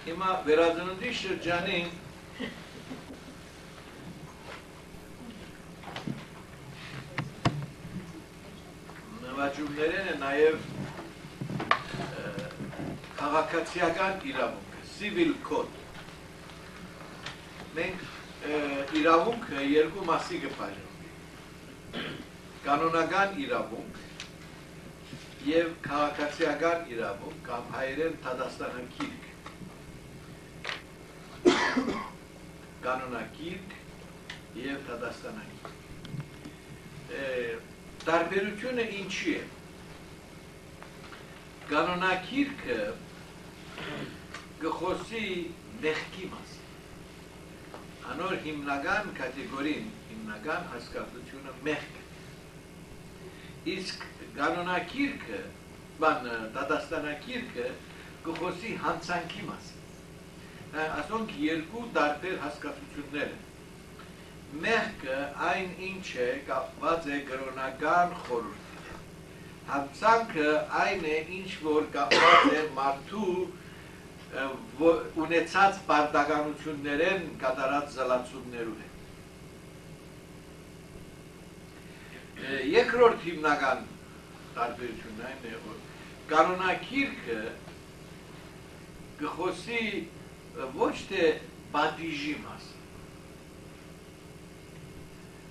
Հիմա վերածննդի շրջանին նվաճումներեն է նաև քաղաքացիական իրավունքը, civil code։ Մենք իրավունքը երկու մասի կբաժանենք։ Կանոնական իրավունք եւ քաղաքացիական իրավունք կամ հայերեն տադաստանագիրք։ Կանոնակիրք եւ տադաստանագիրք։ Տարբերությունը ինչի է։ Կանոնակիրքը գխոսի մեղքի մասին։ Անոր հիմնական կատեգորին, հիմնական հասկացությունը մեղք է։ Իսկ կանոնակիրքը, բան դատաստանակիրքը գխոսի հանցանքի մասին։ Ասոնք երկու տարբեր հասկացություններ են մեղքը այն ինչ է կապված է գրոնական խորհրդի հետ։ Հանցանքը այն է ինչ որ կապված է մարդու ունեցած բարդականություններեն կատարած զլացումներու հետ։ Երկրորդ հիմնական տարբերությունն այն է, որ կանոնակիրքը գխոսի ոչ թե բադիժի մաս,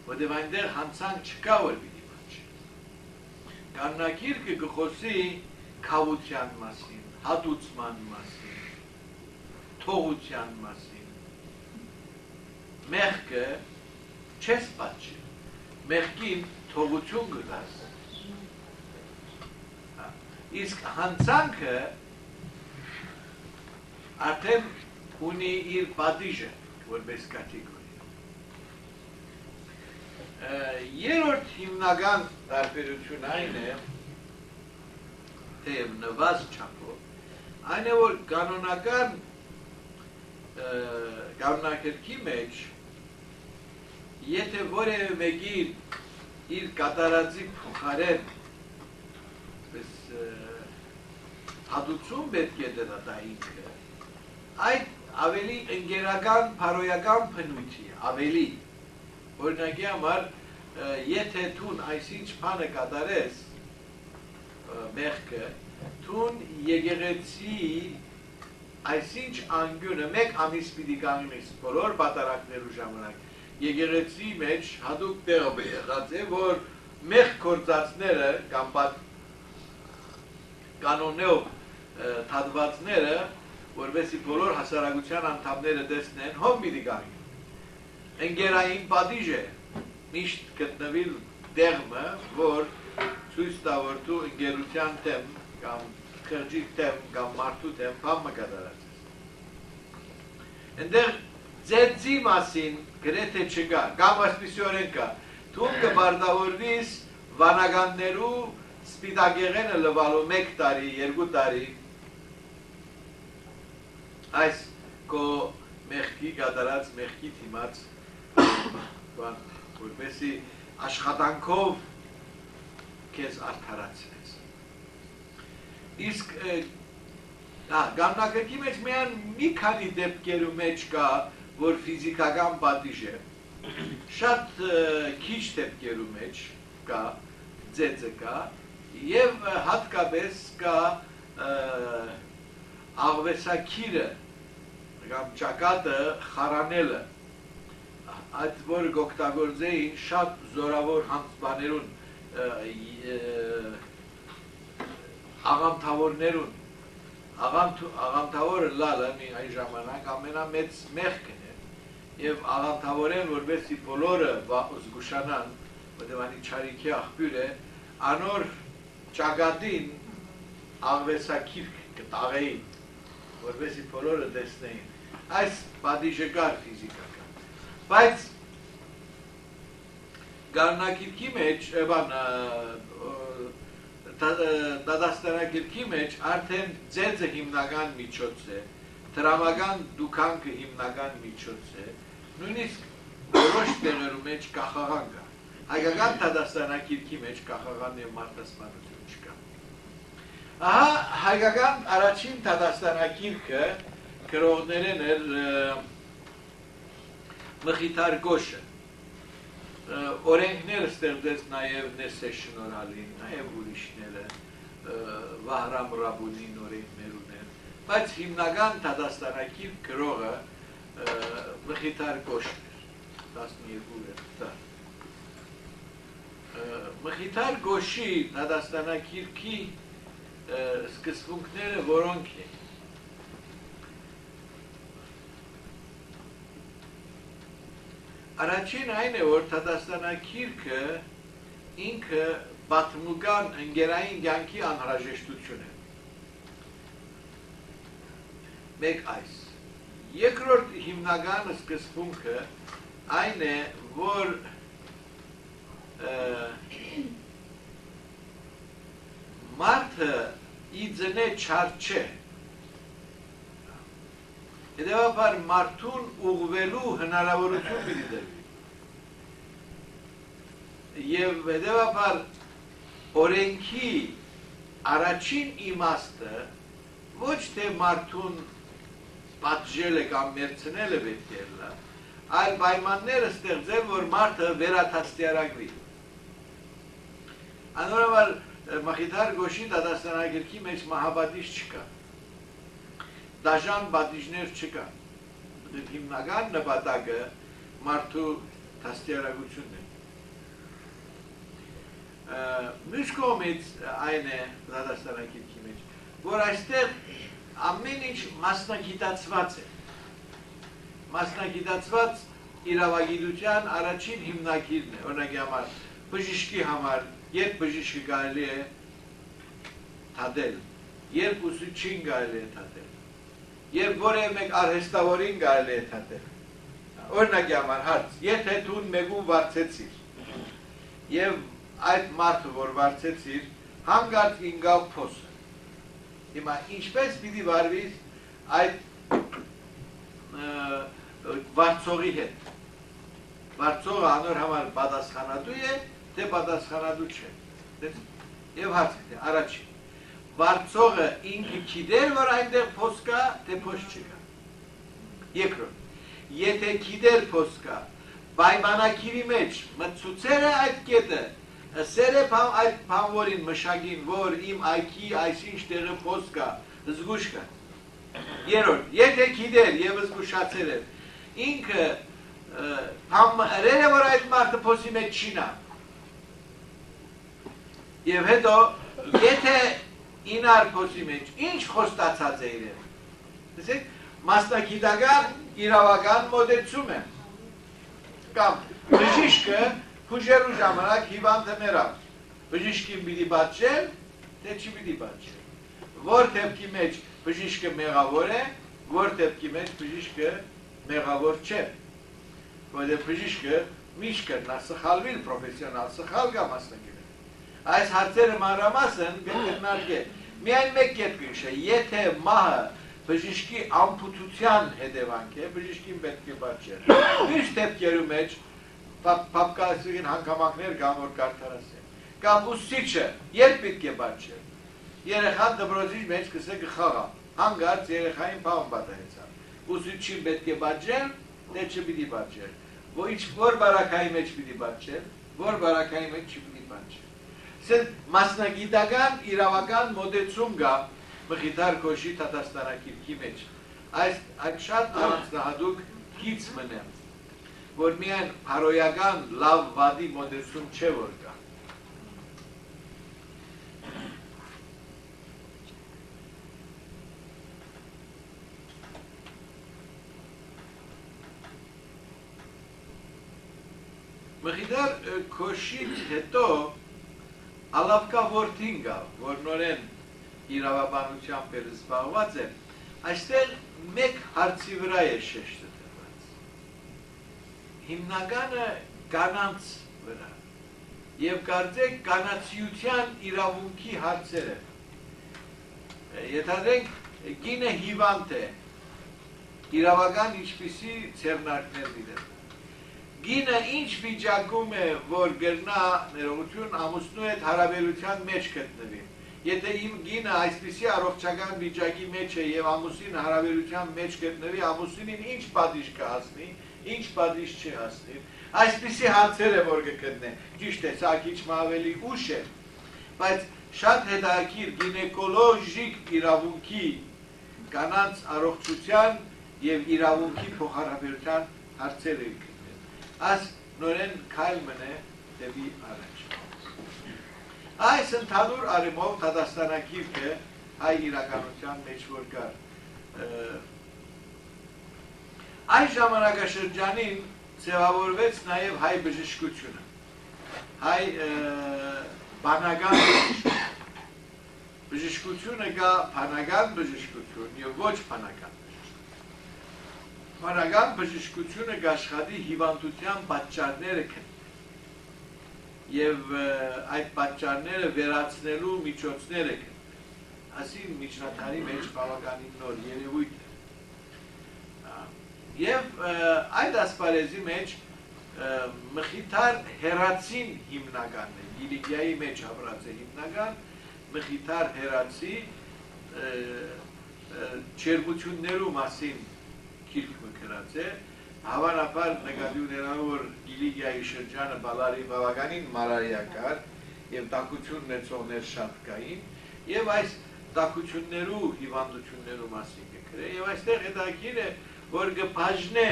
որտեղ այնտեղ հանցանք չկա որ պիտի բաճի։ Կաննակիրքը գխոսի քավության մասին, հատուցման մասին, թողության մասին։ Մեղքը չես բաճի։ Մեղքին թողություն գտաս։ Իսկ հանցանքը արդեն ունի իր պատիժը, որպես կատեգորիա Երորդ հիմնական տարբերություն այն է, թե նվազ չափով, այն է, որ կանոնական կանոնակրքի մեջ, եթե որևէ մեկի իր կատարածի փոխարեն հատուցում պետք է դրա դա ինքը, այդ ավելի ընկերական, փարոյական փնույթի, ավելի Օրինակի համար, եթե թուն այսինչ բանը կատարես մեղքը, թուն եկեղեցի այսինչ անգյունը մեկ ամիս պիտի կանգնես բոլոր բատարակներու ժամանակ եկեղեցի մեջ հadoop տեղը եղած է որ մեղ կորցածները կամ բատ կանոնով թադվածները որովհետեւ բոլոր հասարակության անդամները տեսնեն հով մի դիգանի ընկերային պատիժ է միշտ գտնվիլ դեղմը, որ ցույց տա որ դու ընկերության դեմ կամ քրջի դեմ կամ մարդու դեմ բամը կատարած Այնտեղ ձեծի մասին գրեթե չկա, կամ ասպիսյորեն կա, դու կբարդավորվիս վանականներու սպիտակեղենը լվալու մեկ տարի, երկու տարի, այս կո մեղքի կատարած մեղքի թիմաց բան, որպեսի աշխատանքով քեզ արդարացնես։ Իսկ հա, գամնակրկի մեջ միան մի քանի դեպքերու մեջ կա, որ ֆիզիկական պատիժ է։ Շատ քիչ դեպքերու մեջ կա, ձեծը կա, եւ հատկապես կա աղվեսակիրը կամ ճակատը խարանելը այդ որը գօգտագործեին շատ զորավոր հանցբաներուն աղամթավորներուն աղամթավորը լալը մի այն ժամանակ ամենամեծ մեղքն է եւ աղամթավորեն որովհետեւ բոլորը զգուշանան որտեղ անի ճարիքի աղբյուր է անոր ճագադին աղվեսակիրք կտաղեին որովհետեւ բոլորը տեսնեին այս պատիժեկար ֆիզիկա Բայց գարնակիրքի մեջ, բան, դադաստանագիրքի մեջ արդեն ձեծը հիմնական միջոց է, տրամական դուքանքը հիմնական միջոց է, նույնիսկ որոշ տեղերու մեջ կախաղան կա։ Հայկական դադաստանագիրքի մեջ կախաղան եւ մարդասպանություն Ահա հայկական առաջին դադաստանագիրքը գրողներեն էր մխիթար գոշը օրենքներ ստեղծեց նաև Նեսե շնորհալին, նաև ուրիշները Վահրամ Ռաբունին օրենքներ ուներ, բայց հիմնական Թադաստանակիր գրողը Մխիթար Գոշն էր, 12 էր, Մխիթար Գոշի Թադաստանակիրքի սկզբունքները որոնք են Առաջին այն է, որ Թատաստանակիրքը ինքը բաթմուկան ընգերային կյանքի անհրաժեշտություն է։ Մեկ այս։ Երկրորդ հիմնական սկզբունքը այն է, որ մարդը իձնե չար չէ, Հետևաբար մարդուն ուղվելու հնարավորություն պիտի դրվի։ Եվ հետևաբար օրենքի առաջին իմաստը ոչ թե մարդուն պատժել է կամ մերցնել է պետք է լա, այլ պայմանները ստեղծել, որ մարդը վերաթաստիարակվի։ Անորոմալ Մախիթար Գոշի դատաստանագիրքի մեջ մահաբադիշ չկա դաժան բադիժներ չկա։ Հիմնական նպատակը մարդու թաստիարակությունն է։ Մյուս կողմից այն է Ռադաստանակիրքի մեջ, որ այստեղ ամեն ինչ մասնագիտացված է։ Մասնագիտացված իրավագիտության առաջին հիմնակիրն է, օրինակի համար բժիշկի համար, երբ բժիշկը կարելի է թադել, երբ ուսուցչին կարելի է թադել եւ որևէ մեկ արհեստավորին կարելի է թատել։ Օրինակի համար հարց, եթե դու մեկու վարձեցիր եւ այդ մարդը որ վարձեցիր, հանգարց ինգավ փոսը։ Հիմա ինչպես պիտի վարվիս այդ վարձողի հետ։ Վարձողը անոր համար պատասխանատու է, թե պատասխանատու չէ։ Եվ հարցը, առաջին վարձողը ինքը գիտեր, որ այնտեղ փոս կա, թե փոս չկա։ Երկրորդ, եթե գիտեր փոս կա, պայմանակիրի մեջ մտցուցեր է այդ կետը, ասել է այդ բանվորին մշակին, որ իմ այքի այսինչ տեղը փոս կա, զգուշ կա։ Երորդ, եթե գիտեր եւ զգուշացել էր, ինքը համրել է, որ այդ մարդը փոսի մեջ չի Եվ հետո, եթե ինար փոսի մեջ ինչ խոստացած է իրեն։ Տեսեք, մասնագիտական իրավական մոդեցում է։ Կամ բժիշկը փուժերու ժամանակ հիվանդը մեռավ։ Բժիշկին պիտի բացել, թե չի պիտի բացել։ Որ դեպքի մեջ բժիշկը մեղավոր է, որ դեպքի մեջ բժիշկը մեղավոր չէ։ Որտեղ բժիշկը միշտ կնա սխալվիլ պրոֆեսիոնալ, սխալ գա մասնագետ։ Այս հարցերը մանրամասն կգտնարկե Միայն մեկ կետ կհիշե, եթե մահը բժիշկի ամփոփության հետևանք է, բժիշկին պետք է բաճեր։ Միշտ դեպքերու մեջ պապկասին հանգամանքներ կամ որ կարդարասեն։ Կամ ուսուցիչը երբ պետք է բաճեր։ Երեխան դպրոցի մեջ կսե գխաղա։ Հանգած երեխային բան պատահեցավ։ Ուսուցիչին պետք է բաճեր, դե չպիտի բաճեր։ Ոչ որ բարակայի մեջ պիտի բաճեր, որ բարակայի մեջ չպիտի բաճեր սեն մասնագիտական իրավական մոդեցում գա մխիթար կոշի տատաստանակիրքի մեջ։ Այս այդ շատ առանձնահատուկ քիծ մնե, որ միայն հարոյական լավ վադի մոդեցում չէ որ կա։ Մխիթար կոշից հետո Ալավկա որդին գա, որ նորեն իրավաբանությամբ էր զբաղված է, այստեղ մեկ հարցի վրա է շեշտը տրված։ Հիմնականը կանանց վրա եւ կարծեք կանացիության իրավունքի հարցերը։ Եթադրենք գինը հիվանդ է, իրավական ինչպիսի ծերնարկներ դիտել գինը ինչ վիճակում է, որ գրնա ներողություն ամուսնու հետ հարաբերության մեջ գտնվի։ Եթե իմ գինը այսպիսի առողջական վիճակի մեջ է եւ ամուսինը հարաբերության մեջ գտնվի, ամուսինին ինչ պատիժ կհասնի, ինչ պատիժ չի հասնի։ Այսպիսի հարցեր է որ կգտնե։ Ճիշտ է, սա քիչ ավելի ուշ է, բայց շատ հետաքրքիր գինեկոլոգիկ իրավունքի կանանց առողջության եւ իրավունքի փոխհարաբերության հարցեր գտնել։ Աս նորեն քայլ մնե դեպի առաջ։ Այս ընդհանուր արիմով Թադաստանակիրքը հայ իրականության մեջ որ կար։ Այս ժամանակաշրջանին ձևավորվեց նաև հայ բժշկությունը։ Հայ բանական բժշկություն։ Բժշկությունը կա բանական բժշկություն եւ ոչ բանական բժշկություն։ Բանական բժշկությունը կաշխատի հիվանդության պատճառները քննի եւ այդ պատճառները վերացնելու միջոցները կան։ Այսին միջնատարի մեջ բավականին նոր երևույթ է։ Եվ այդ ասպարեզի մեջ մխիթար հերացին հիմնականն է, Գիլիգիայի մեջ ապրած է հիմնական, մխիթար հերացի չերբություններու մասին քիրք մկրած է, հավանաբար նկատի ունենալու որ Գիլիգիայի շրջանը բալարի բավականին մարարիակար եւ տակություն ունեցողներ շատ կային եւ այս տակություններու հիվանդություններու մասին կգրե եւ այստեղ հետաքրիր է որ կբաժնե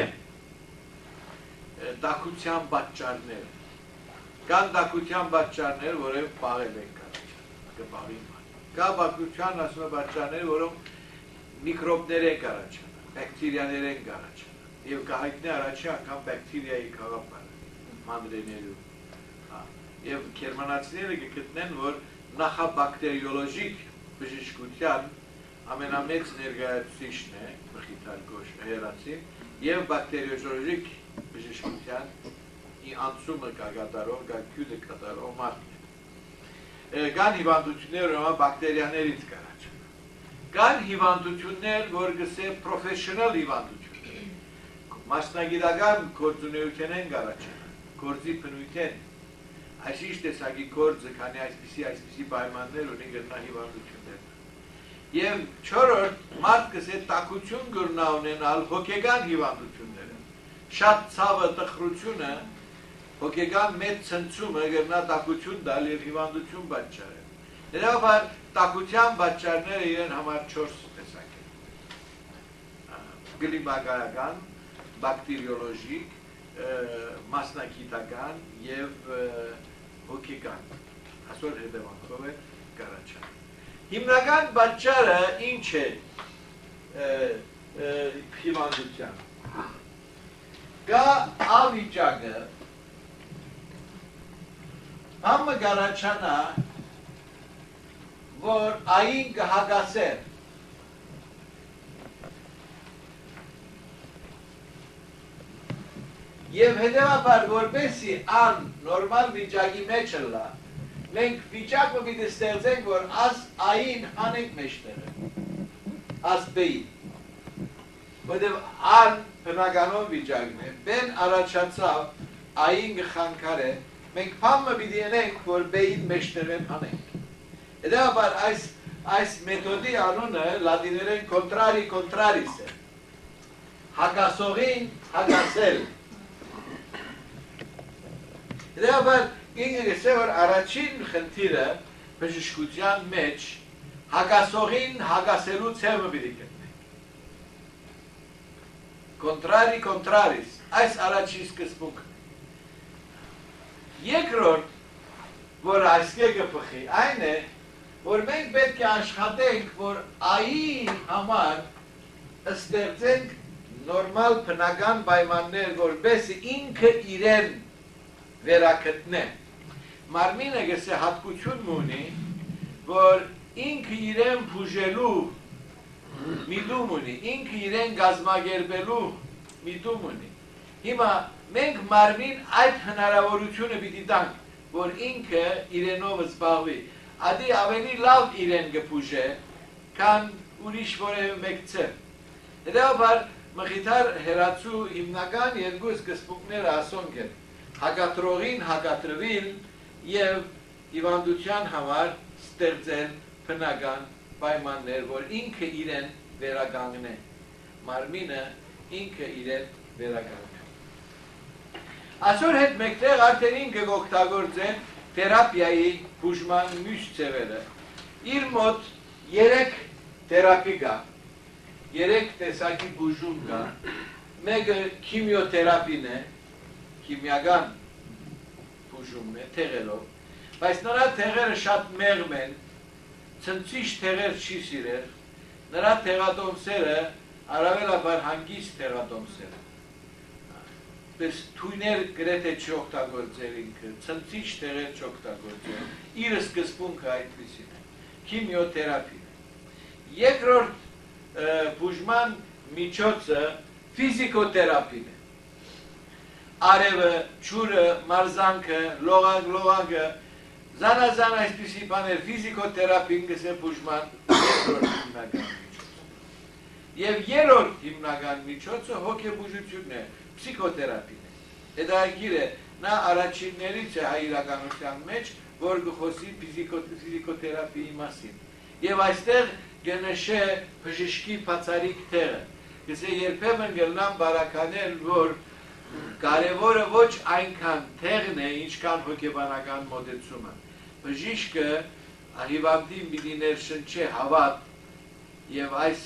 տակության պատճառները կան տակության պատճառներ որև պաղել են կպաղի կա բակության ասում պատճառներ որոնք միկրոբներ են կարաչան բակտերիաներ են կարաչան եւ կհայտնի առաջի անգամ բակտերիայի գաղափարը մանրեներու եւ գերմանացիները կգտնեն որ նախաբակտերիոլոգիկ բժշկության ամենամեծ ներկայացուցիչն է մխիթար գոշ հերացին եւ բակտերիոլոգիկ բժշկության ի անցումը կգատարող, գակյուդը կատարող մարդն է։ Կան հիվանդություններ, որ բակտերիաներից կարաչան։ Կան հիվանդություններ, որ գսե պրոֆեսիոնալ հիվանդություն մասնագիտական գործունեություն են գարաչան, գործի բնույթ են, այսիշ տեսակի գործը, քանի այսպիսի այսպիսի պայմաններ ունի գրնա հիվանդություններ։ Եվ չորրորդ մարդ կսե տակություն գրնա ունենալ հոգեգան հիվանդությունները։ Շատ ցավը տխրությունը հոգեգան մեծ ցնցումը գրնա տակություն դալ եւ հիվանդություն պատճառել։ Դրանով տակության պատճառները իրեն համար 4 տեսակ են։ Գլիմագարական, բակտերիոլոգիկ, մասնակիտական եւ հոգեկան այսօր հետևանքով է կարաչան։ Հիմնական պատճառը ինչ է հիվանդության։ Կա ավիճակը համը կարաչանա որ այն կհագասեր Եվ հետևաբար որպեսի ան նորմալ վիճակի մեջ լա, մենք վիճակը պիտի ստեղծենք, որ աս այն հանենք մեջտեղը, աս բեին։ Որտև ան բնականով վիճակն է, բեն առաջացավ այն գխանկար է, մենք պամը պիտի ենենք, որ բեին մեջտեղեն հանենք։ Հետևաբար այս այս մեթոդի անունը լատիներեն կոնտրարի կոնտրարիս է։ Հակասողին հակասել Դեպաբար ինքը գսե որ առաջին խնդիրը բժշկության մեջ հակասողին հակասելու ցեղը պիտի գտնենք։ Կոնտրարի կոնտրարիս, այս առաջի սկզբունքն է։ Երկրորդ, որ այսկեգը փխի, այն է, որ մենք պետք է աշխատենք, որ այն համար ստեղծենք նորմալ բնական պայմաններ, որբեսի ինքը իրեն վերակտնե։ Մարմինը գսե հատկություն ունի, որ ինքը իրեն բուժելու միտում ունի, ինքը իրեն գազմագերբելու միտում ունի։ Հիմա մենք մարմին այդ հնարավորությունը պիտի տանք, որ ինքը իրենով զբաղվի։ Ադի ավելի լավ իրեն գբուժե, քան ուրիշ որևէ մեկ ցեր։ Հետևաբար մխիթար հերացու հիմնական երկու սկզբունքները ասոնք են. Հագատրողին հագատրվին եւ հիվանդության համար ստեղծել բնական պայմաններ, որ ինքը իրեն վերագանգնե։ Մարմինը ինքը իրեն վերագանգնե։ Այսօր հետ մեկտեղ արդեն ինքը կօգտագործեն թերապիայի բուժման մյուս ձևերը։ Իր մոտ 3 թերապի կա։ 3 տեսակի բուժում կա։ Մեկը քիմիոթերապին է, քիմիական բուժումն է, թեղերով Բայց նրա թեղերը շատ մեղմ են, ցնցիչ թեղեր չի սիրել, նրա թեղատոմսերը առավելաբար հանգիստ թեղատոմսեր Պես թույներ գրեթե չօգտագործել ինքը, ցնցիչ թեղեր չօգտագործել։ Իր սկզբունքը այդպեսին է։ Քիմիոթերապին է։ Երկրորդ բուժման միջոցը ֆիզիկոթերապին է արևը, ջուրը, մարզանքը, լողակ, լողակը, Զանազան այսպիսի բաներ ֆիզիկոթերապին գսե բուժման երկրորդ հիմնական Եվ երրորդ հիմնական միջոցը հոգեբուժությունն է, փսիխոթերապին է։ Հետաքրքիր է, նա առաջիններից է հայ իրականության մեջ, որ գխոսի ֆիզիկոթերապիի մասին։ Եվ այստեղ գնշե բժշկի բացարիք թերը։ Գսե երբեմն գլնան բարականել, որ կարևորը ոչ այնքան թեղն է, ինչքան հոգեբանական մոտեցումը բժիշկը հիվանդին պիտի ներշնչե հավատ եւ այս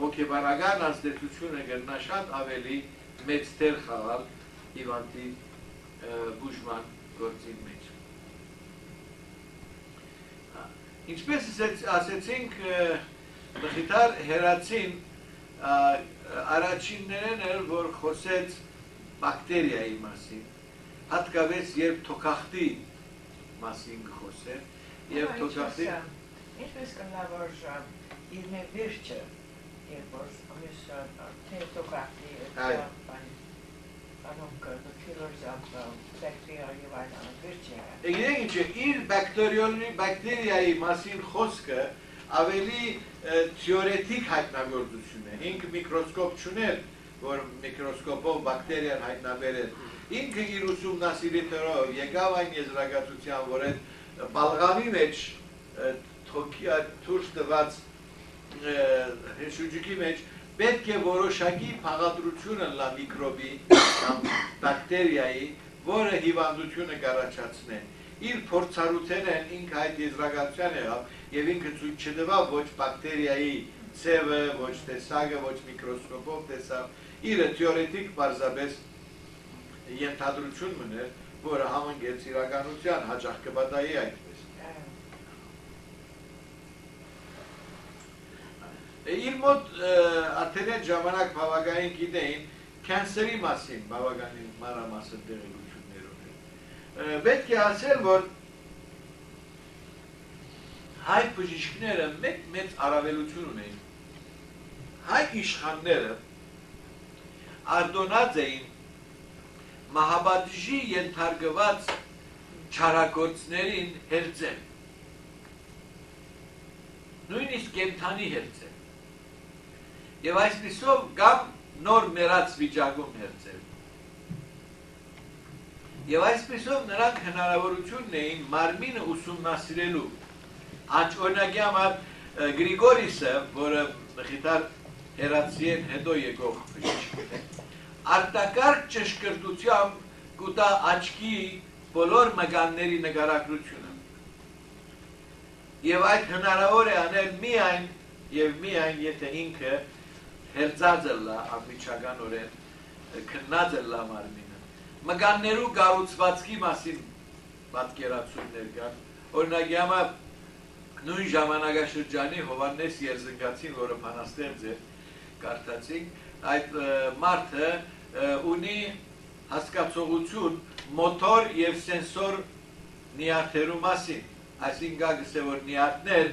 հոգեբանական ազդեցությունը կգնա շատ ավելի մեծ դեր խաղալ հիվանդի բուժման գործին մեջ։ Ինչպես ասեցինք, մխիտար հերացին առաջիններն էր, որ խոսեց բակտերիայի մասին, հատկապես երբ թոքախտի մասին խոսել եւ թոքասի ինչպես կնա որ իր մեր վերջը երբ որ ամիս թե թոքասի Գիտեք ինչ է, իր բակտերիոլի բակտերիայի մասին խոսքը ավելի թեորետիկ հայտնագործություն է։ Ինքը միկրոսկոպ չուներ, որ միկրոսկոպով բակտերիան հայտնաբերել ինքը իր ուսումնասիրիչներով եկավ այն եզրակացության, որ այդ բալղամի մեջ թուրս տված հեշուջիկի մեջ պետք է որոշակի փաղադրությունը լա միկրոբի կամ բակտերիայի, որը հիվանդությունը կառաջացնե։ Իր փորձառութենն ինքը այդ եզրակացության եղավ եւ ինքը ցույց չտվավ ոչ բակտերիայի ցևը, ոչ տեսակը, ոչ միկրոսկոպով տեսավ։ Իրը թեորետիկ բարձաբես ենթադրություն մներ, որը համընկեց իրականության հաջող կբադայի այդպես։ Իր մոտ աթերեն ժամանակ բավականին գիտեին կենսերի մասին բավականին մանրամասն տեղեկություններ ուներ։ Պետք է ասել, որ հայ բժիշկները մեծ մեծ առավելություն ունեին։ Հայ իշխանները արտոնած էին մահաբադժի ենթարգված չարագործներին հերձել։ Նույնիսկ կենթանի հերձել։ Եվ այսպիսով կամ նոր մերած վիճակում հերձել։ Եվ այսպիսով նրանք հնարավորությունն էին մարմինը ուսումնասիրելու։ Անչ օրինակի համար Գրիգորիսը, որը խիտար հերացիեն հետո եկող է, արտակարգ ճշգրտությամբ կուտա աչքի բոլոր մգանների նկարագրությունը։ Եվ այդ հնարավոր է անել միայն եւ միայն եթե ինքը հերձածը լա ամիջականորեն քննածը լա մարմինը։ Մգաններու գառուցվածքի մասին պատկերացումներ կան։ Օրինակ յամա նույն ժամանակաշրջանի Հովանես Երզնգացին, որը բանաստեղծ է, կարդացինք, այդ մարդը ունի հասկացողություն մոտոր եւ սենսոր նյարդերու մասին այսինքն գսե որ նյարդներ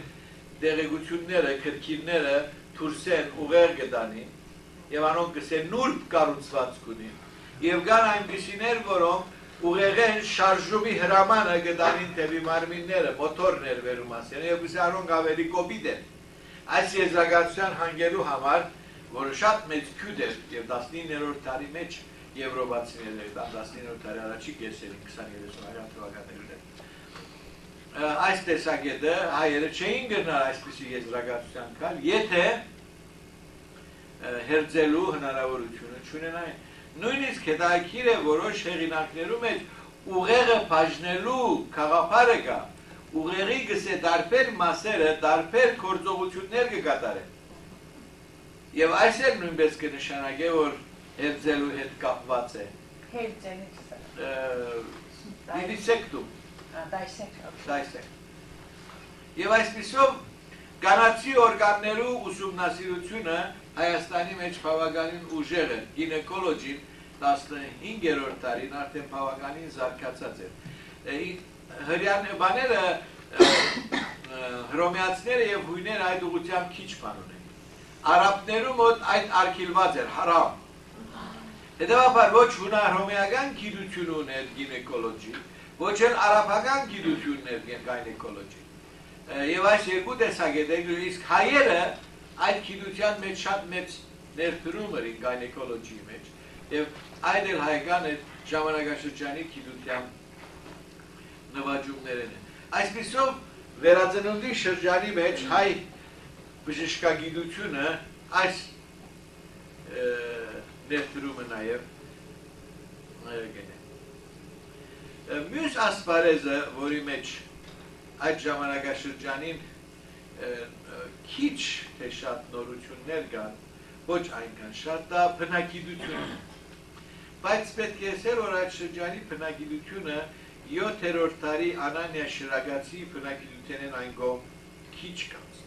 դեղեցությունները քրքիրները թուրսեն ուղեր գտանի եւ անոնք գսե նուրբ կառուցվածք ունի եւ կան այն գիշիներ որոնք ուղեղեն շարժումի հրամանը գտանին թեպի մարմինները մոտորներ վերում ասեն եւ գսե անոնք ավելի կոպիտ են այս եզրակացության հանգելու համար որը շատ մեծ քյուդ էր եւ 19-րդ տարի մեջ եվրոպացիները 19-րդ տարի առաջի կեսերին 20-30-ական թվականներում այս տեսակետը հայերը չէին գնալ այսպիսի եզրակացության կալ, եթե հերձելու հնարավորությունը չունենային։ Նույնիսկ հետաքրիր է որոշ հեղինակներու մեջ ուղեղը բաժնելու խաղապարը կա, ուղեղի գսե դարբեր մասերը դարբեր գործողություններ կկատարեն։ Եվ այս էլ նույնպես կնշանակե, որ հերձելու հետ կապված է։ Հերձելը։ Դիսեկտում։ Դայսեք։ Դայսեք։ Եվ այսպիսով կանացի օրգաններու ուսումնասիրությունը Հայաստանի մեջ բավականին ուժեղ է։ Գինեկոլոգին 15-րդ տարին արդեն բավականին զարգացած է։ Հրյան բաները հրոմեացները եւ հույները այդ ուղությամբ քիչ բան ունեն։ Արաբներու մոտ այդ արխիլված էր հարամ։ Հետևաբար ոչ հունա հրոմեական գիտություն ուներ գինեկոլոգին, ոչ էլ արաբական գիտություններ գայնեկոլոգի։ Եվ այս երկու տեսակետեր իսկ հայերը այդ գիտության մեջ շատ մեծ ներդրում էր գայնեկոլոգիի մեջ եւ այդ էլ հայկան այդ ժամանակաշրջանի գիտության նվաճումներն են։ Այսպեսով վերածնունդի շրջանի մեջ հայ բժշկագիտությունը այս ներդրումը նաև գնե։ Մյուս ասպարեզը, որի մեջ այդ ժամանակաշրջանին քիչ թե շատ նորություններ կան, ոչ այնքան շատ, դա բնակիդությունը։ Բայց պետք է ասել, որ այդ շրջանի բնակիդությունը 7-րդ տարի Անանիա Շիրագացի բնակիդութենեն այն գոմ քիչ կաց։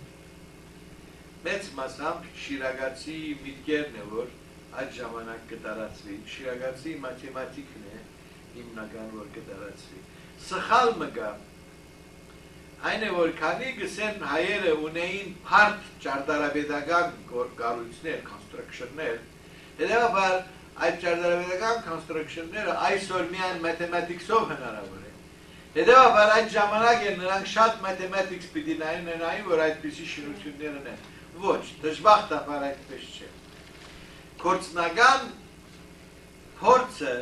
Մեծ մասամբ Շիրագացի միտքերն է, որ այդ ժամանակ կտարածվի։ Շիրագացի մաթեմատիկն է, հիմնական որ կդարածվի։ Սխալ մգա այն է որ քանի գսեն հայերը ունեին հարթ ճարտարապետական կառույցներ, construction-ներ, հետևաբար այդ ճարտարապետական construction-ները այսօր միայն mathematics-ով հնարավոր է։ Հետևաբար այդ ժամանակ են նրանք շատ mathematics պիտի նայեն նայեն, որ այդպիսի շինություններ ունեն։ Ոչ, դժբախտաբար այդպես չէ։ Կորցնական փորձը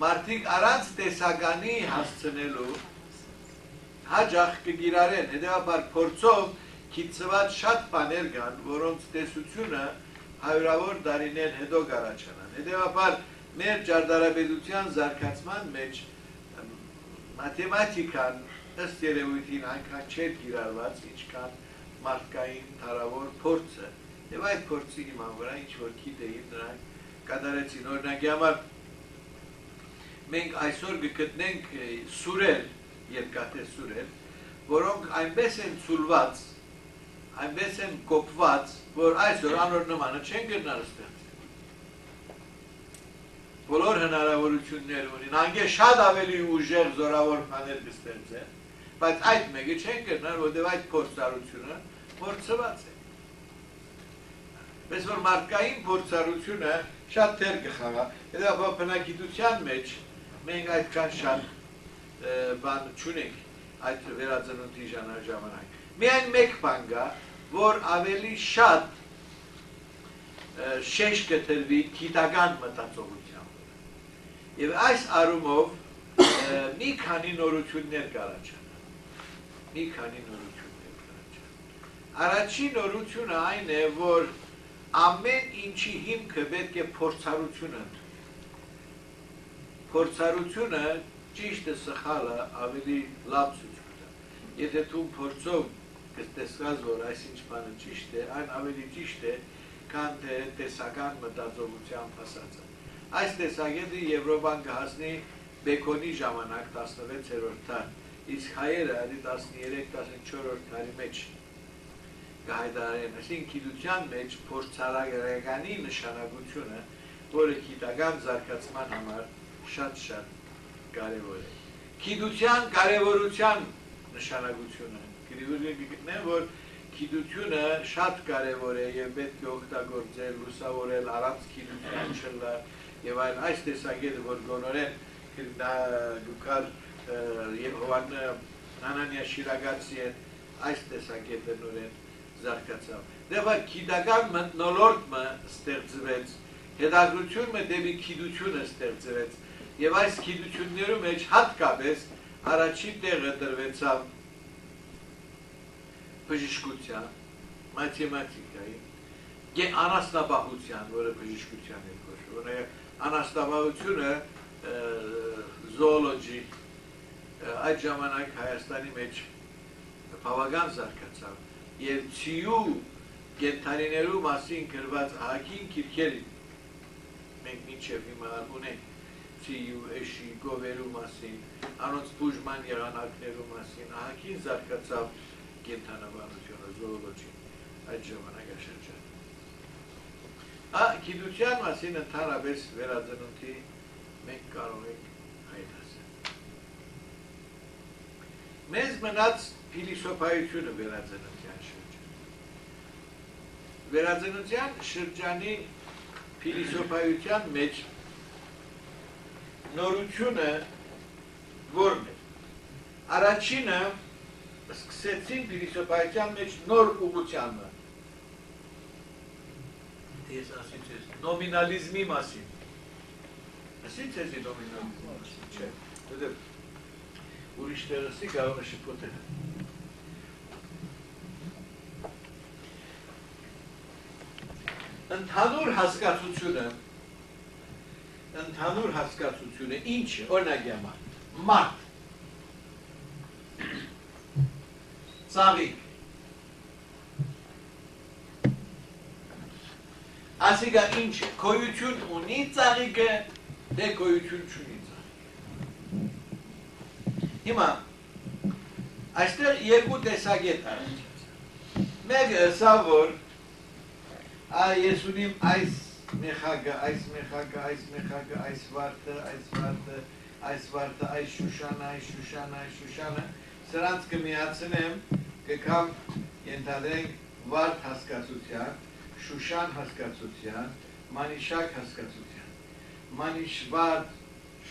մարդիկ առանց տեսականի հասցնելու հաջախ կգիրարեն, հետևաբար փորձով քիծված շատ բաներ կան, որոնց տեսությունը հայրավոր դարիներ հետո կառաջանան։ Հետևաբար մեր ճարտարապետության զարգացման մեջ մաթեմատիկան ըստ երևույթին այնքան չէր գիրարված, ինչքան մարդկային թարավոր փորձը։ Եվ այդ փորձի հիման վրա ինչ որ գիտեին նրանք կատարեցին։ Օրինակի համար մենք այսօր կգտնենք սուրեր, երկաթե սուրեր, որոնք այնպես են ցուլված, այնպես են կոպված, որ այսօր անոր նմանը չեն գնալ ստեղծել։ Բոլոր հնարավորություններ ունին, անգե շատ ավելի ուժեղ զորավոր բաներ կստեղծեն, բայց այդ մեկը չեն գնալ, որտեղ այդ փորձառությունը փորձված է։ Պես որ մարդկային փորձառությունը շատ թեր կխաղա։ Դա բնագիտության մեջ մենք այդքան շատ բան չունենք այդ վերածնունդի ժամանակ։ Միայն մեկ բան կա, որ ավելի շատ շեշ կտրվի գիտական մտածողությամբ։ Եվ այս առումով մի քանի նորություններ կառաջանան։ Մի քանի նորություններ կառաջանան։ Առաջին նորությունը այն է, որ ամեն ինչի հիմքը պետք է փորձառություն ընդունի փորձառությունը ճիշտը սխալը ավելի լավ ցույց կտա։ Եթե դու փորձով կտեսնաս, որ այսինչ բանը ճիշտ է, այն ավելի ճիշտ է, քան թե տեսական մտածողությամբ ասածը։ Այս տեսակետը Եվրոպան կհասնի Բեկոնի ժամանակ 16-րդ դար, իսկ հայերը ալի 13-14-րդ դարի մեջ կհայտարարեն, այսինքն գիտության մեջ փորձարարականի նշանակությունը, որը գիտական զարգացման համար շատ-շատ կարևոր է։ Գիտության կարևորության նշանակությունը։ Գրիգորյանը գտնեն, որ գիտությունը շատ կարևոր է եւ պետք է օգտագործել, լուսավորել առանց գիտության չլա եւ այլ այս տեսակետը որ գոնորեն գուկալ Եհովան Անանիա Շիրագացի է այս տեսակետը նորեն զարգացավ։ Դեպա գիտական մտնոլորտը ստեղծվեց, հետաքրությունը դեպի գիտությունը ստեղծվեց Եվ այս գիտություններու մեջ հատկապես առաջին տեղը դրվեցավ բժշկության, մաթեմատիկայի, գե անաստաբահության, որը բժշկության է կոչվում։ Անաստաբահությունը զոոլոգի այդ ժամանակ Հայաստանի մեջ բավական զարգացավ եւ ցիու գենթանիներու մասին գրված ահագին քիրքեր մենք մինչև հիմա ունենք ցիու էշի գովերու մասին անոնց բուժման եղանակներու մասին ահագին զարգացավ կենթանաբանությունը, զոոլոգին այդ ժամանակաշրջան։ Ա գիտության մասին ընդհանրապես վերածնունդի մենք կարող ենք այդ ասել։ Մեզ մնաց փիլիսոփայությունը վերածննդյան շրջան։ Վերածննդյան շրջանի փիլիսոփայության մեջ նորությունը որն է։ Առաջինը սկսեցին փիլիսոփայության մեջ նոր ուղղությանը։ Ես ասից ես նոմինալիզմի մասին։ Ասից ես նոմինալիզմի մասին, չէ։ Դե ուրիշ տեղսի կարող է շփոթել։ Ընդհանուր հասկացությունը ընդհանուր հասկացությունը ինչ է, օրինակ համար, մարդ ծաղիկ։ Ասիկա ինչ է, կոյություն ունի ծաղիկը, դե կոյություն չունի ծաղիկը։ Հիմա, այստեղ երկու տեսագետ առաջացա։ Մեկը սա որ, ես ունիմ այս մեխագը, այս մեխագը, այս մեխագը, այս վարդը, այս վարդը, այս վարդը, այս շուշանը, այս շուշանը, այս շուշանը, սրանց կմիացնեմ կգամ ենթադրենք վարդ հասկացության, շուշան հասկացության, մանիշակ հասկացության։ Մանիշվարդ,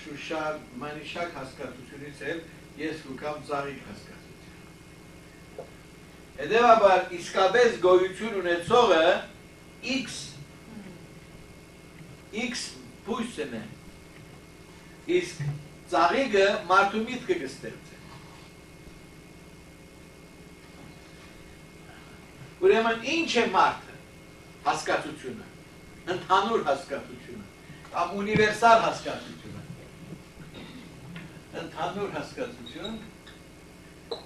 շուշան, մանիշակ հասկացությունից էլ ես կգամ ծաղիկ հասկացության։ Հետևաբար իսկապես գոյություն ունեցողը X X փույսն է։ Իսկ ծաղիկը մարդու միտքը կստեղծի։ Ուրեմն ինչ է մարդը հասկացությունը, ընդհանուր հասկացությունը, կամ ունիվերսալ հասկացությունը, ընդհանուր հասկացություն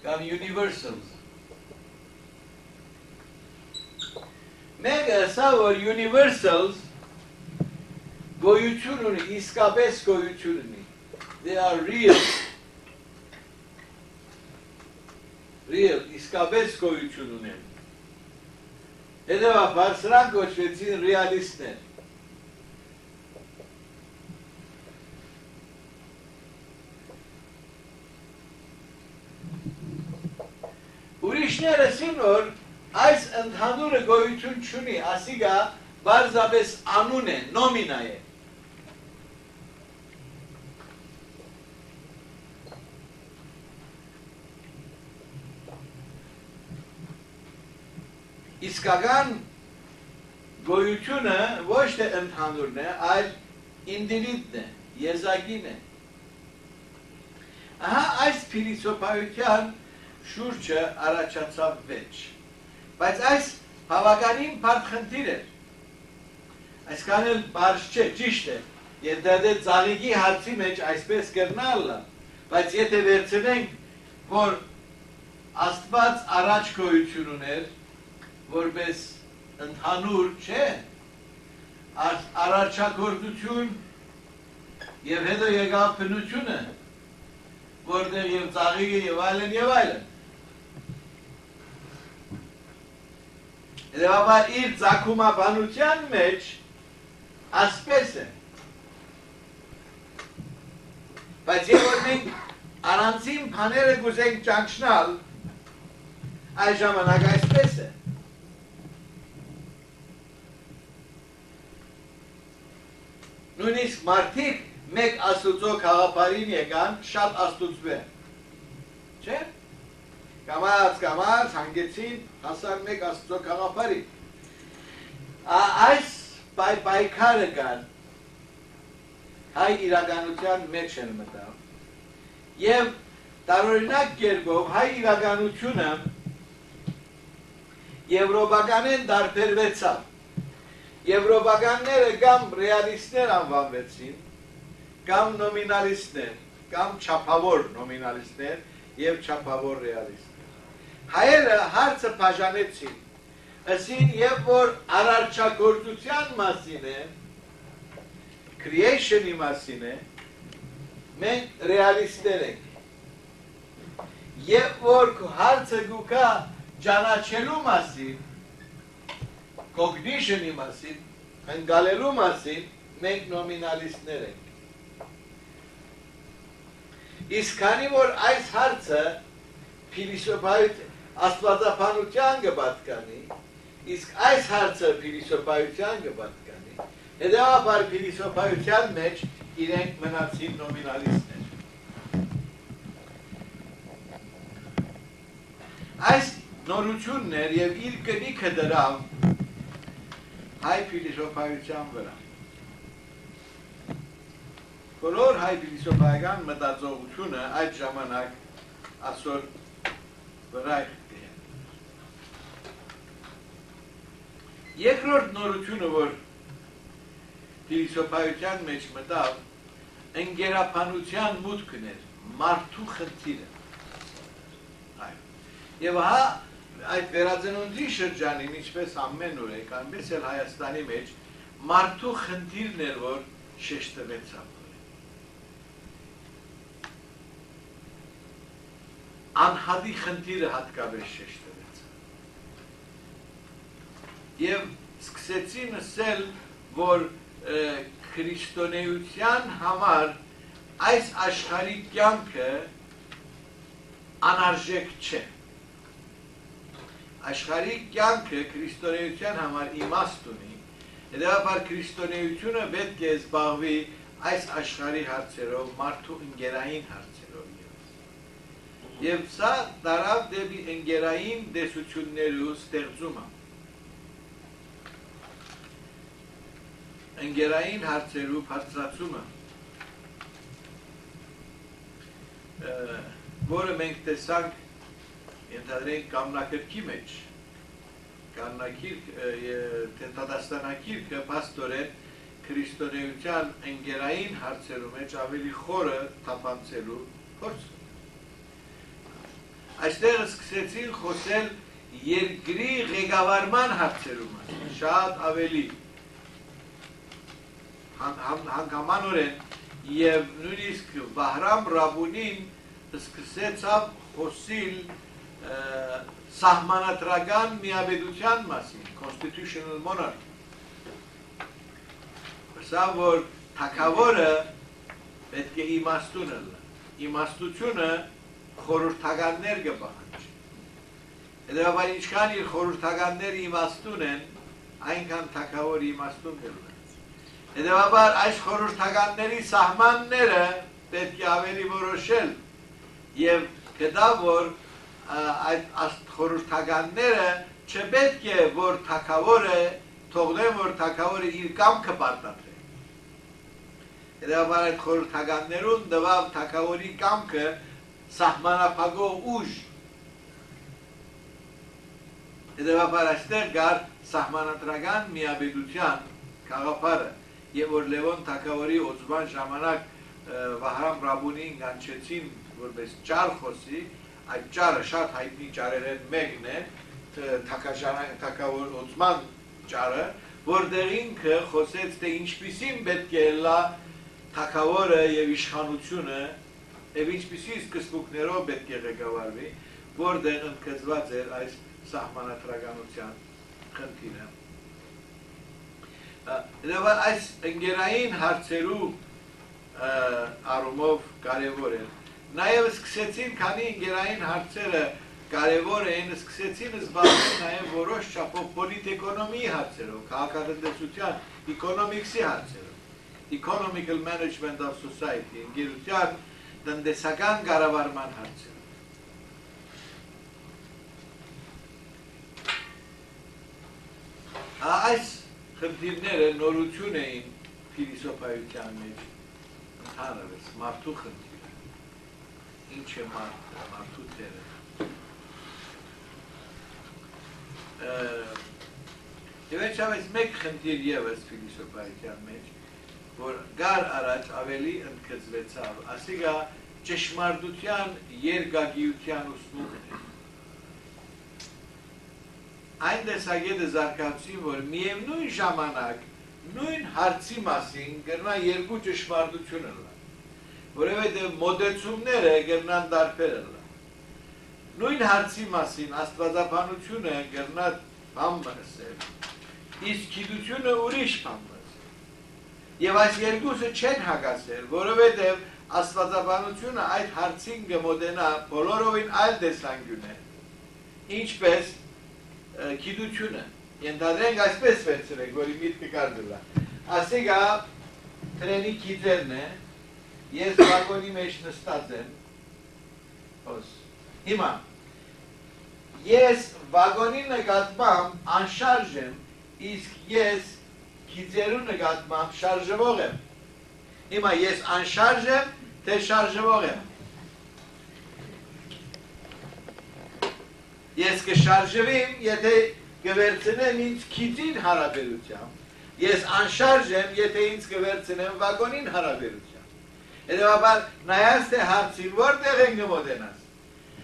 կամ universals։ Մեկը սա որ universals գոյություն ունի, իսկապես գոյություն ունի։ They are real. Real, իսկապես գոյություն ունեն։ Հետևաբար սրանք կոչվեցին ռեալիստներ։ Ուրիշները սինոր այս ընդհանուրը գոյություն չունի, ասիգա բարձապես անուն է, նոմինա է։ իսկական գոյությունը ոչ թե ընդհանուրն է, այլ ինդիվիդն է, եզակին է։ Ահա այս փիլիսոփայության շուրջը առաջացավ վեճ։ Բայց այս բավականին բարդ խնդիր էր։ Այսքան էլ բարդ չէ, ճիշտ է։ Եթե դա դե ծաղիկի հարցի մեջ այսպես կրնալը, բայց եթե վերցնենք, որ Աստված առաջ գոյություն ուներ, որպես ընդհանուր չէ, առաջակորդություն եւ հետո եկավ բնությունը, որտեղ եւ ծաղիկը եւ այլն եւ այլն։ Դեպաբար իր ցակումաբանության մեջ ասպես է։ Բայց երբ որ մենք առանցին բաները գուզենք ճանչնալ, այս ժամանակ այսպես է։ նույնիսկ մարդիկ մեկ աստուծո խաղապարին եկան շատ աստուծվեն։ Չէ՞։ Կամած կամած հանգեցին հասան մեկ աստուծո խաղապարին։ Այս բայ բայքարը կար հայ իրականության մեջ են մտավ։ Եվ տարօրինակ կերպով հայ իրականությունը եվրոպականեն դարբերվեցավ։ Եվրոպականները կամ ռեալիստներ անվանվեցին, կամ նոմինալիստներ, կամ չափավոր նոմինալիստներ եւ չափավոր ռեալիստներ։ Հայերը հարցը բաժանեցին։ Ասին եւ որ արարչագործության մասին է, creation-ի մասին է, մենք ռեալիստներ ենք։ Եվ որ հարցը գուկա ճանաչելու մասին, cognition-ի մասին, ընկալելու մասին, մենք նոմինալիստներ ենք։ Իսկ քանի որ այս հարցը փիլիսոփայության աստվածապանության կպատկանի, իսկ այս հարցը փիլիսոփայության կպատկանի, հետևաբար փիլիսոփայության մեջ իրենք մնացին նոմինալիստներ։ Այս նորություններ եւ իր կնիքը դրավ հայ փիլիսոփայության վրա։ Բոլոր հայ փիլիսոփայական մտածողությունը այդ ժամանակ ասոր վրա է։ Երկրորդ նորությունը, որ փիլիսոփայության մեջ մտավ, ընկերապանության մուտքն էր, մարդու խնդիրը։ Այո։ Եվ հա այդ վերածնունդի շրջանին, ինչպես ամեն օր է, այնպես էլ Հայաստանի մեջ մարդու խնդիրն էր, որ շեշտվեցավ։ անհատի խնդիրը հատկապես շեշտվեց։ Եվ սկսեցին ասել, որ քրիստոնեության համար այս աշխարհի կյանքը անարժեք չէ։ Աշխարհի կյանքը քրիստոնեության համար իմաստ ունի։ Հետևաբար քրիստոնեությունը պետք է զբաղվի այս աշխարհի հարցերով, մարդու ընկերային հարցերով Եվ սա դարավ դեպի ընկերային դեսություններու ստեղծումը։ Ընկերային հարցերու բարձրացումը, որը մենք տեսանք ենթադրենք կամնակրքի մեջ, կամնակիրք, տատաստանակիրքը պաստորեն քրիստոնեության ընկերային հարցերու մեջ ավելի խորը թապանցելու փորձ այստեղ սկսեցին խոսել երկրի ղեկավարման հարցերում, շատ ավելի հանգամանորեն եւ նույնիսկ Վահրամ Ռաբունին սկսեցավ խոսիլ սահմանադրական միաբեդության մասին, constitutional monarchy։ Սա որ թակավորը պետք է իմաստուն լա։ Իմաստությունը խորհրդականներ կպահանջ։ Հետևաբար ինչքան իր խորհրդականները իմաստուն են, այնքան թակավոր իմաստուն կլինեն։ Հետևաբար այս խորհրդականների սահմանները պետք է ավելի որոշել եւ կդա որ այդ խորհրդականները չպետք է որ թակավորը թողնեն որ թակավորը իր կամքը պարտադրի։ Հետևաբար այդ խորհրդականներուն դվավ թակավորի կամքը սահմանափակող ուժ Հետևաբար այստեղ գար սահմանադրական միաբեդության կաղապարը եւ որ Լևոն Թակավորի օծման ժամանակ Վահրամ Ռաբունին գանչեցին որպես ճար խոսի, այդ ճարը շատ հայտնի ճարերեն մեկն է, թակավոր օծման ճարը, որտեղ ինքը խոսեց թե ինչպիսին պետք է լա թակավորը եւ իշխանությունը եւ ինչպիսի սկզբունքներով պետք է ղեկավարվի, որտեղ ընդգծված էր այս սահմանադրականության խնդիրը։ Դեռ այս ընկերային հարցերու առումով կարևոր է։ Նաև սկսեցին, քանի ընկերային հարցերը կարևոր էին, սկսեցին զբաղվել նաև որոշ չափով պոլիտէկոնոմիի հարցերով, քաղաքատնտեսության, economics-ի հարցերով, economical management of society, ընկերության տնտեսական կառավարման հարցը։ Այս խնդիրները նորություն էին փիլիսոփայության մեջ ընդհանրապես մարդու խնդիրը։ ինչ է մարդ, մարդու թերը։ Եվ վերջապես մեկ խնդիր եւս փիլիսոփայության մեջ, որ գար առաջ ավելի ընդգծվեցավ, ասիկա ճշմարտության երգագիության ուսմունքն է։ Այն տեսակետը զարգացին, որ միևնույն ժամանակ նույն հարցի մասին կրնա երկու ճշմարտություն լա, որովհետև մոդեցումները կրնան տարբեր լա։ Նույն հարցի մասին աստվածաբանությունը կրնա բան մսել, իսկ գիտությունը ուրիշ բան մսել։ Եվ այս երկուսը չեն հագասել, որովհետև աստվածաբանությունը այդ հարցին կմոտենա բոլորովին այլ տեսանկյուն է, ինչպես գիտությունը Ենթադրենք այսպես վերցրեք, որի միտքը կար դրա։ Ասիկա տրենի գիտերն է, ես վագոնի մեջ նստած եմ, ոս, հիմա, ես վագոնի նկատմամբ անշարժ եմ, իսկ ես գիծերու նկատմամբ շարժվող եմ։ Հիմա ես անշարժ եմ, թե շարժվող եմ։ Ես կշարժվիմ, եթե կվերցնեմ ինձ քիթին հարաբերությամբ, ես անշարժ եմ, եթե ինձ կվերցնեմ վագոնին հարաբերությամբ։ Հետևաբար նայած թե հարցին որտեղ են գմոտենաս։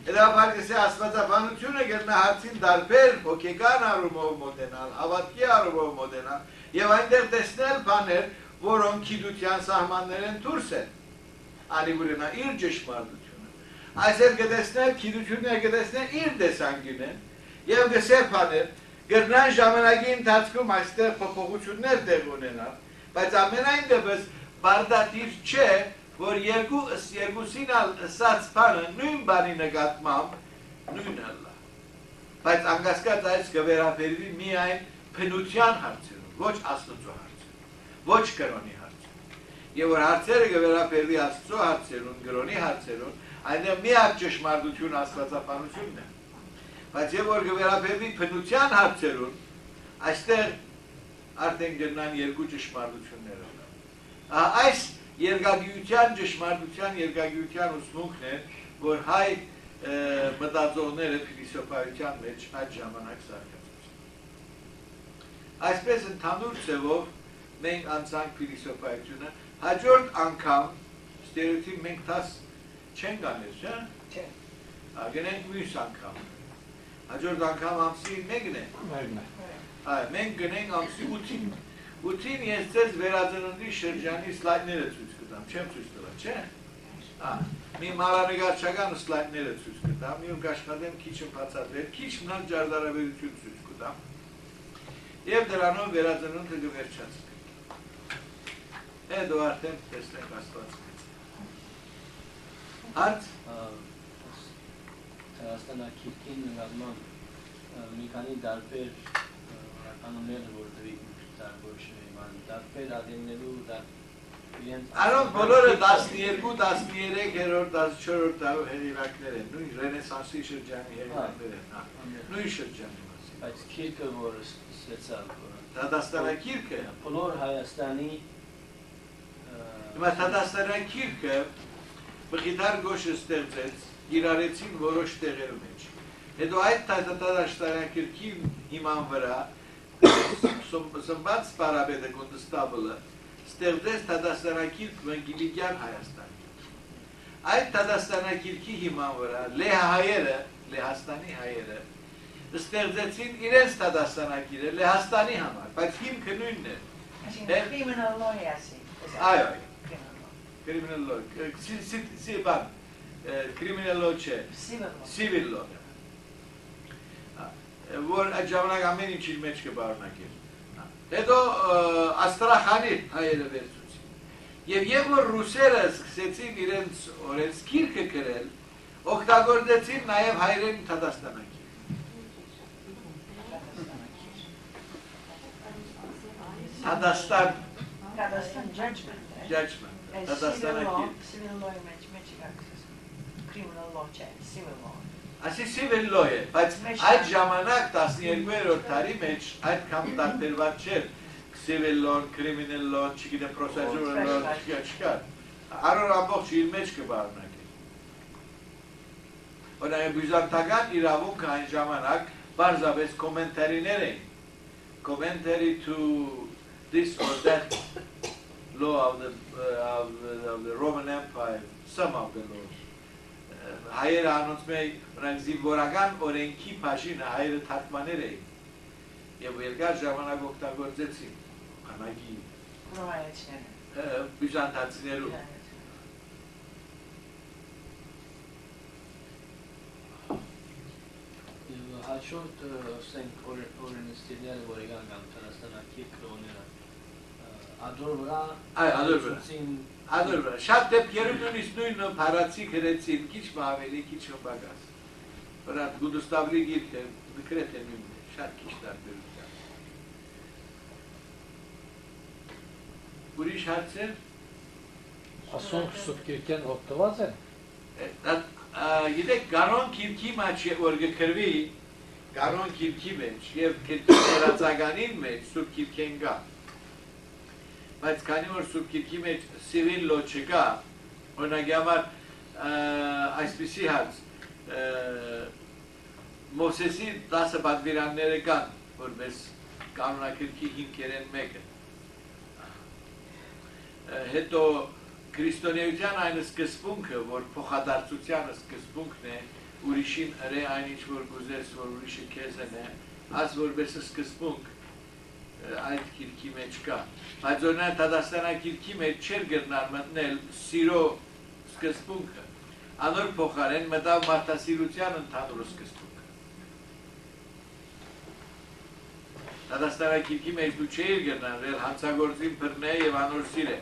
Հետևաբար կսե աստվածաբանությունը գտնա հարցին դարբեր հոգեկան առումով մոտենալ, հավատքի առումով մոտենալ եւ այնտեղ տեսնել բաներ, որոնք քիդության սահմաններեն դուրս են։ Ալիգուրենա իր ճշմարտությունը։ Այսեր կտեսնել քիդությունները կտեսնել իր տեսանկյունեն եւ գսեր բաներ, Գրնան ժամանակի ընթացքում այստեղ փոփոխություններ տեղ ունենալ, բայց ամենայն դեպս բարդատիր չէ, որ երկու երկուսին ասած բանը նույն բանի նկատմամբ նույնն է։ Բայց անկասկած այս կվերաբերվի միայն փնության հարցերում, ոչ աստծո հարցերում, ոչ կրոնի հարցերում։ Եվ որ հարցերը կվերաբերվի աստծո հարցերում, կրոնի հարցերում, այնտեղ միակ ճշմարտություն աստվածապանությունն է բայց եւ որ գվերապետի փնության հարցերուն այստեղ արդեն գտնան երկու ճշմարտությունները այս երկագիության ճշմարտության երկագիության ուսմունքն է որ հայ մտածողները փիլիսոփայության մեջ այդ ժամանակ զարգացած այսպես ընդհանուր ձևով մենք անցանք փիլիսոփայությունը հաջորդ անգամ ստերեոտիպ մենք տաս չենք անել, չէ՞։ Չէ։ Ագնենք մյուս անգամ հաջորդ անգամ ամսի մեկն է։ Մեկն է։ Այ, մենք գնենք ամսի 8-ին։ 8-ին ես ձեզ վերածննդի շրջանի սլայդները ցույց կտամ, չեմ ցույց տվել, չէ՞։ Ահա, մի մանրանկարչական սլայդները ցույց կտամ, մի կաշխատեմ քիչ բացատրել, քիչ մնալ ջարդարավերություն ցույց կտամ։ Եվ դրանով վերածնունդը կվերջացնենք։ Հետո արդեն տեսնենք Աստված։ Արդ Հայաստանակիրքին նկատմամբ մի քանի դարբեր կանոններ որ Արոն բոլորը 12, 13-րդ, 14-րդ դարով հերինակներ են, նույն ռենեսանսի շրջանի հերինակներ են, հա։ Նույն շրջանի մասին։ Բայց քիրքը որ ստեցավ Դադաստանակիրքը բոլոր Հայաստանի Հիմա Դադաստանակիրքը բղիդար գոշը ստեղծեց իրարեցին որոշ տեղեր մեջ։ Հետո այդ տաշտարակիրքի հիման վրա սմբած պարաբեդը կոնդստաբլը ստեղծեց տադաստանակիրք մնգիլիգյան Հայաստան։ Այդ տադաստանակիրքի հիման վրա լեհայերը, լեհաստանի հայերը, ստեղծեցին իրենց տադաստանակիրը լեհաստանի համար, բայց հիմքը նույնն է։ Այո, բան, criminal law չէ, law։ Որ այդ ժամանակ ամեն ինչ իր մեջ կբարունակեր։ Հետո Աստրախանի հայերը վերցուցին։ Եվ եւ որ ռուսերը սկսեցին իրենց օրենսգիրքը գրել, օգտագործեցին նաեւ հայերեն Թադաստանակի։ Թադաստան Թադաստան judgment։ judgment։ Թադաստանակի։ Civil law criminal law civil law է, բայց այդ ժամանակ 12-րդ տարի մեջ այդքան տարբերված չէր. Criminal law, չգիտեմ, law, չկա, չկա։ Արոր ամբողջ իր մեջ կբարունակի։ Օրինակ բյուզանդական իրավունքը այն ժամանակ բարձավես կոմենտարիներ էին. Commentary to this or that law of the, uh, of, the, of the Roman Empire, some of the laws. Հայերը անոնց մեկ նրանք զինվորական օրենքի բաժինը հայերը թարգմաներ էին եւ երկար ժամանակ օգտագործեցին քանակի Ռոմանիչները։ բյուզանդացիներու հաշորդ ասենք օրենստիները որ եկան կամ Թրաստանակի կրոները ադոր վրա այ ադոր վրա վրա շատ դեպքերում նույնիսկ նույնը փարացի գրեցին քիչ ավելի քիչ բագաս վրա գուդստավլի գիրքը գրեթե նույնն է շատ քիչ տարբերություն ուրիշ հարցեր? Ասոնք սուբկիրքեն օգտված են գիտեք գարոն քիրքի մեջ որ գրվի գարոն քիրքի մեջ եւ քիրքի ներածականին մեջ սուրբ քիրքեն գա բայց քանի որ սուրբ քիրքի մեջ սիվիլ լո չկա օրինակ համար այսպեսի հարց Մոսեսի 10 պատվիրանները կան որպես կանոնակիրքի հիմքերեն մեկը հետո քրիստոնեության այն սկզբունքը, որ փոխադարձության սկզբունքն է, ուրիշին հրե այն ինչ որ գուզես, որ ուրիշը քեզն է, աս որպես սկզբունք այդ քիրքի մեջ կա։ Բայց օրինակ Տադաստանա քիրքի մեջ չեր գտնար մտնել սիրո սկզբունքը։ Անոր փոխարեն մտավ մարդասիրության ընդհանուր սկզբունքը։ Տադաստանա քիրքի մեջ դու չէիր գտնար, հանցագործին բռնե եւ անոր սիրե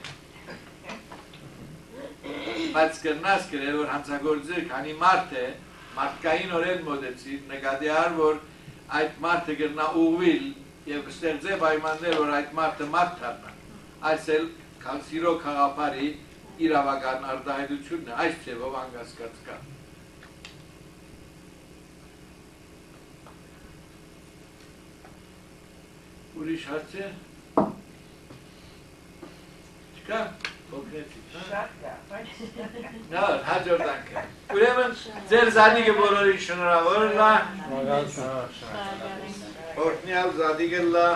բայց կրնաս գրել, որ հանցագործը քանի մարդ է, մարդկային օրեն մոդեցին, նկատի առ, որ այդ մարդը գրնա ուղվիլ և կստեղծե պայմաններ, որ այդ մարդը մարդ թարնա։ Այս էլ սիրո խաղապարի իրավական արդահայտությունն է, այս ձևով անգասկած կա։ Ուրիշ հարց է։ Չկա։ կա, բայց Նա հաջորդանքը։ Ուրեմն ձեր զադիգը բոլորին շնորհավորն է։ Մագանց Օրհնյալ զադիգը լա։